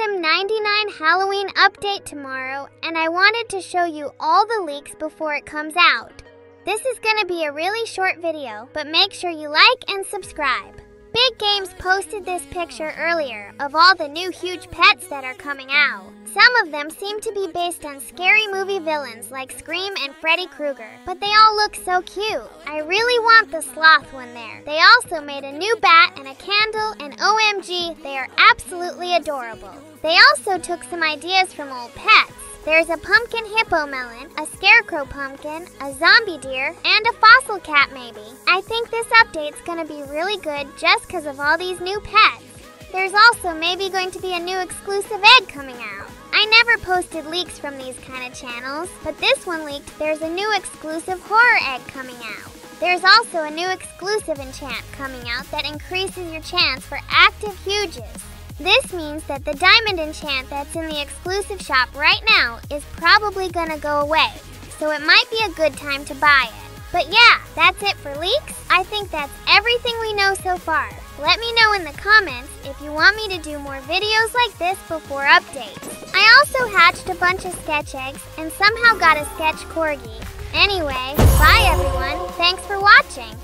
Sim 99 Halloween update tomorrow, and I wanted to show you all the leaks before it comes out. This is going to be a really short video, but make sure you like and subscribe. Big Games posted this picture earlier of all the new huge pets that are coming out. Some of them seem to be based on scary movie villains like Scream and Freddy Krueger, but they all look so cute. I really want the sloth one there. They also made a new bat and a candle, and OMG, they are absolutely adorable. They also took some ideas from old pets. There's a pumpkin hippo melon, a scarecrow pumpkin, a zombie deer, and a fossil cat maybe. I think this update's gonna be really good just because of all these new pets. There's also maybe going to be a new exclusive egg coming out. I never posted leaks from these kind of channels, but this one leaked there's a new exclusive horror egg coming out. There's also a new exclusive enchant coming out that increases your chance for active huges. This means that the diamond enchant that's in the exclusive shop right now is probably gonna go away, so it might be a good time to buy it. But yeah, that's it for leaks. I think that's everything we know so far. Let me know in the comments if you want me to do more videos like this before updates. I also hatched a bunch of sketch eggs and somehow got a sketch corgi. Anyway, bye everyone. Thanks for watching.